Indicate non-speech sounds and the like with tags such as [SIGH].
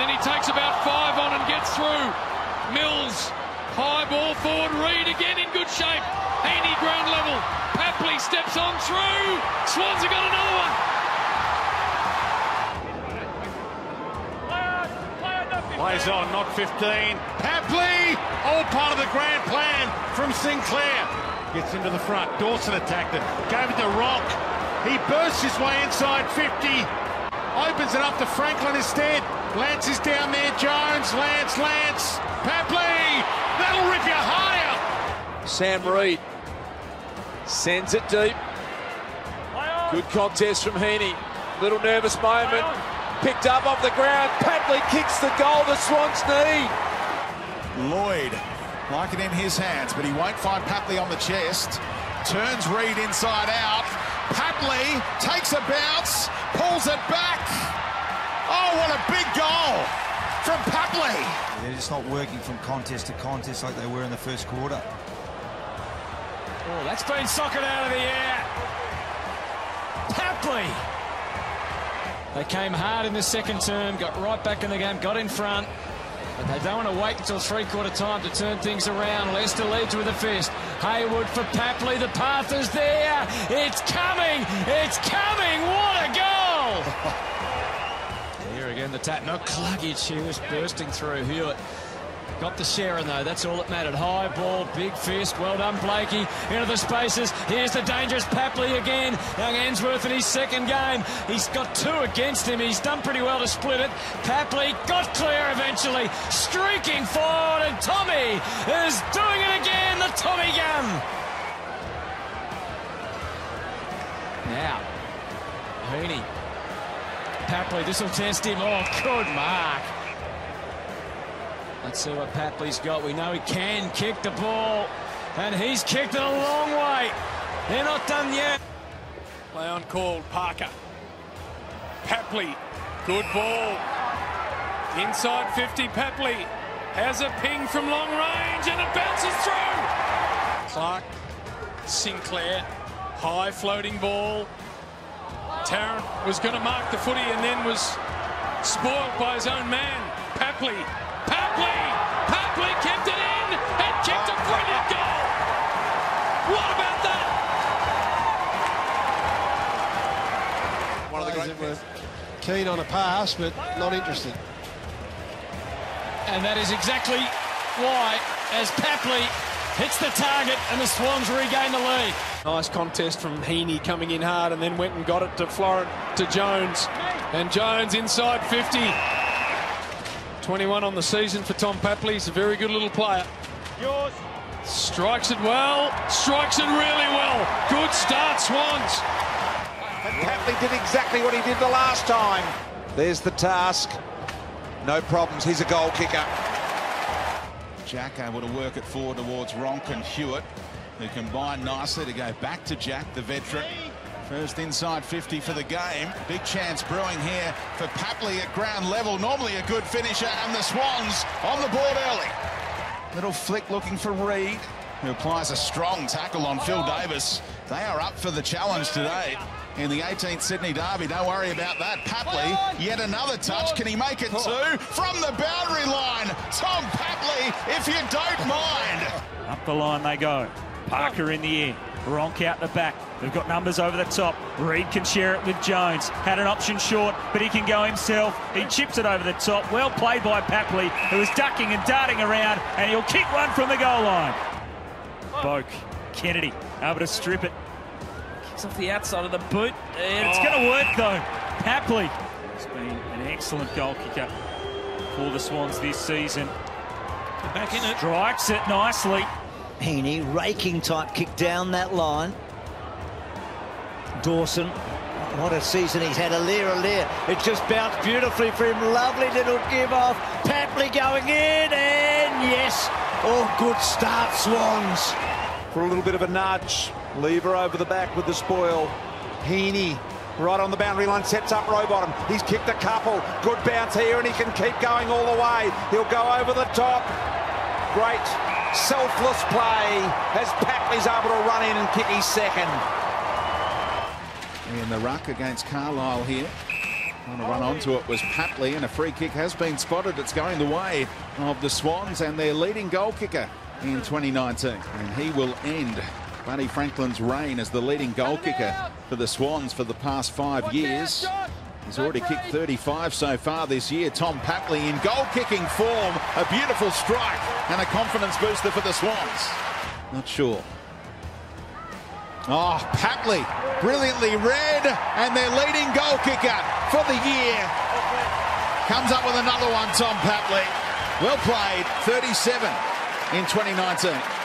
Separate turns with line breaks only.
then he takes about five on and gets through. Mills, high ball forward. Reid again in good shape. Heeney ground level. Papley steps on through. Swans have got another one.
Plays on, not 15. Papley! All part of the grand plan from Sinclair. Gets into the front. Dawson attacked it. Gave it to Rock. He bursts his way inside 50. Opens it up to Franklin instead. Lance is down there. Jones, Lance, Lance. Papley! That'll rip you higher.
Sam Reid sends it deep. Good contest from Heeney. Little nervous moment. Picked up off the ground. Papley kicks the goal the Swans need.
Lloyd, like it in his hands, but he won't find Papley on the chest. Turns Reid inside out. Papley takes a bounce, pulls it back. Oh, what a big goal from Papley.
They're just not working from contest to contest like they were in the first quarter.
Oh, that's been socket out of the air. Papley. They came hard in the second term, got right back in the game, got in front. But they don't want to wait until three-quarter time to turn things around. Leicester leads with a fist. Hayward for Papley. The path is there. It's coming. It's coming. What a goal! [LAUGHS] Again, the tap. No cluggage. He was bursting through. Hewett got the Sharon though. That's all that mattered. High ball, big fist. Well done, Blakey. Into the spaces. Here's the dangerous Papley again. Young Answorth in his second game. He's got two against him. He's done pretty well to split it. Papley got clear eventually. Streaking forward, and Tommy is doing it again. The Tommy gun. Now, Heeney. Papley, this will test him. Oh, good mark. Let's see what Papley's got. We know he can kick the ball, and he's kicked it a long way. They're not done yet.
Play on called Parker. Papley, good ball. Inside 50, Papley has a ping from long range and it bounces through. Clark, Sinclair, high floating ball. Tarrant was going to mark the footy and then was spoiled by his own man. Papley, Papley, Papley kept it in and kicked a brilliant goal. What about that?
One of the great were keen on a pass, but not interested.
And that is exactly why, as Papley hits the target and the Swans regain the lead.
Nice contest from Heeney coming in hard and then went and got it to Florent, to Jones. And Jones inside 50. 21 on the season for Tom Papley. He's a very good little player.
Yours.
Strikes it well, strikes it really well. Good start, Swans.
And Papley did exactly what he did the last time. There's the task. No problems. He's a goal kicker.
Jack able to work it forward towards Ronk and Hewett, who combine nicely to go back to Jack, the veteran. First inside 50 for the game. Big chance brewing here for Papley at ground level. Normally a good finisher, and the Swans on the board early. Little flick looking for Reid, who applies a strong tackle on Phil Davis. They are up for the challenge today in the 18th Sydney Derby. Don't worry about that. Papley, yet another touch. Can he make it two? From the boundary line, if you don't mind.
Up the line they go. Parker in the air. Ronk out the back. They've got numbers over the top. Reid can share it with Jones. Had an option short, but he can go himself. He chips it over the top. Well played by Papley, who was ducking and darting around, and he'll kick one from the goal line. Boak, Kennedy, able to strip it. Kicks off the outside of the boot, and it's oh. going to work though. Papley has been an excellent goal kicker for the Swans this season.
Back in it.
Strikes it nicely.
Heeney, raking type kick down that line. Dawson, what a season he's had, Aliir, Aliir. It just bounced beautifully for him. Lovely little give off. Papley going in, and yes, oh, good start, Swans.
For a little bit of a nudge. Lever over the back with the spoil. Heeney right on the boundary line, sets up Rowbottom. He's kicked a couple. Good bounce here, and he can keep going all the way. He'll go over the top. Great selfless play as Papley's able to run in and kick his second.
In the ruck against Carlisle here. On a run onto it was Papley, and a free kick has been spotted. It's going the way of the Swans and their leading goal kicker in 2019. And he will end Buddy Franklin's reign as the leading goal kicker for the Swans for the past five years. He's already kicked 35 so far this year. Tom Papley in goal kicking form. A beautiful strike and a confidence booster for the Swans. Not sure. Ah, oh, Papley brilliantly read and their leading goal kicker for the year. Comes up with another one, Tom Papley. Well played, 37 in 2019.